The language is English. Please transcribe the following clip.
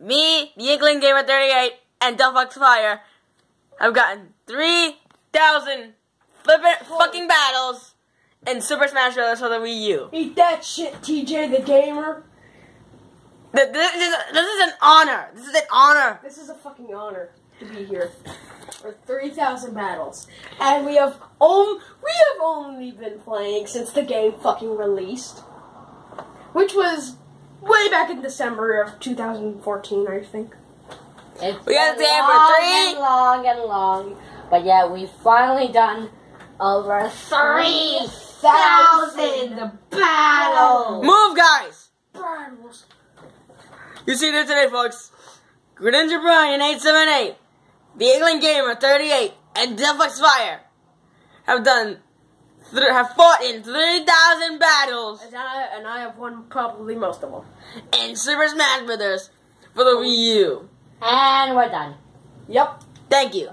me, the Inkling Gamer 38, and Delphox Fire have gotten 3,000 flippin' fucking battles in Super Smash Bros. for the Wii U. Eat that shit, TJ the gamer. This is, this is an honor. This is an honor. This is a fucking honor to be here for 3,000 battles. And we have om- we have only been playing since the game fucking released. Which was back in December of 2014, I think. It's We got been there for three- and long and long, but yeah, we've finally done over three thousand battles. Move, guys! Battles. You see this today, folks. Greninja Brian 878, the Inkling Gamer 38, and Delphox Fire have done, th- have fought in 3,000 battles And I, and I have won probably most of them. And Super Smash Brothers for the Wii U. And we're done. Yep. Thank you.